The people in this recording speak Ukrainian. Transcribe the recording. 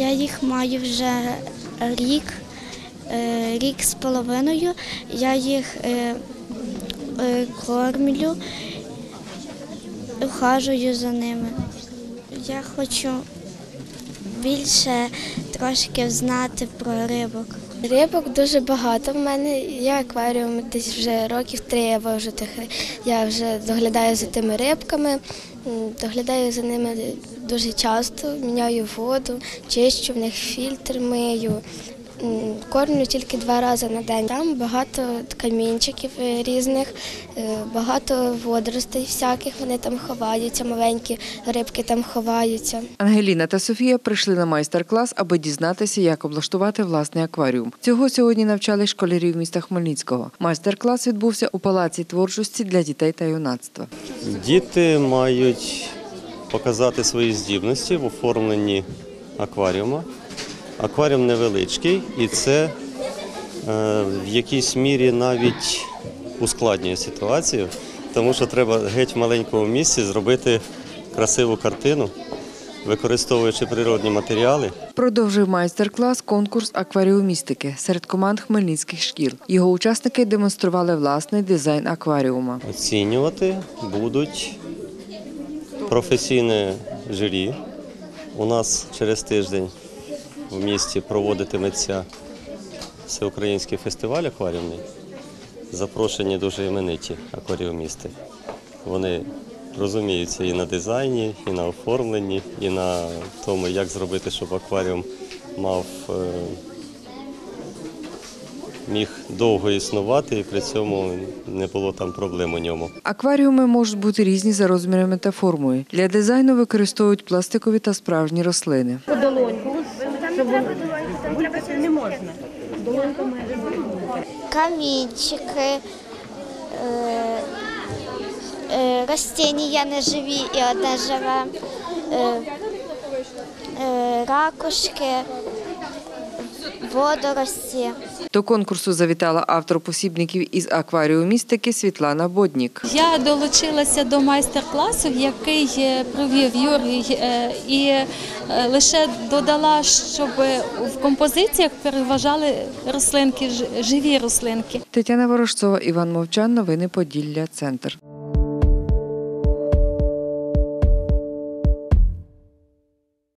Я їх маю вже рік, е, рік з половиною. Я їх е, е, кормлю, ухажую за ними. Я хочу більше трошки знати про рибок. Рибок дуже багато в мене. Я акваріум десь вже років три. Я вожу тих. Я вже доглядаю за тими рибками, доглядаю за ними дуже часто, міняю воду, чищу в них фільтр, мию. Кормлю тільки два рази на день. Там багато камінчиків е, різних, е, багато водоростей всяких. Вони там ховаються, маленькі рибки там ховаються. Ангеліна та Софія прийшли на майстер-клас, аби дізнатися, як облаштувати власний акваріум. Цього сьогодні навчали школярів міста Хмельницького. Майстер-клас відбувся у палаці творчості для дітей та юнацтва. Діти мають показати свої здібності в оформленні акваріума. Акваріум невеличкий, і це е, в якійсь мірі навіть ускладнює ситуацію, тому що треба геть в маленькому місці зробити красиву картину, використовуючи природні матеріали. Продовжив майстер-клас конкурс акваріумістики серед команд хмельницьких шкіл. Його учасники демонстрували власний дизайн акваріума. Оцінювати будуть професійне журі. У нас через тиждень в місті проводитиметься всеукраїнський фестиваль акваріумний. Запрошені дуже імениті акваріумісти. Вони розуміються і на дизайні, і на оформленні, і на тому, як зробити, щоб акваріум мав е, міг довго існувати і при цьому не було там проблем у ньому. Акваріуми можуть бути різні за розмірами та формою. Для дизайну використовують пластикові та справжні рослини. Камінчики, е, Камінчики, ростіння неживі і одне живе, е, е, ракушки, водорості. До конкурсу завітала автор посібників із акваріумістики Світлана Боднік. Я долучилася до майстер-класу, який е, провів Юрій, е, і е, лише додала, щоб в композиціях переважали рослинки, живі рослинки. Тетяна Ворожцова, Іван Мовчан. Новини Поділля. Центр.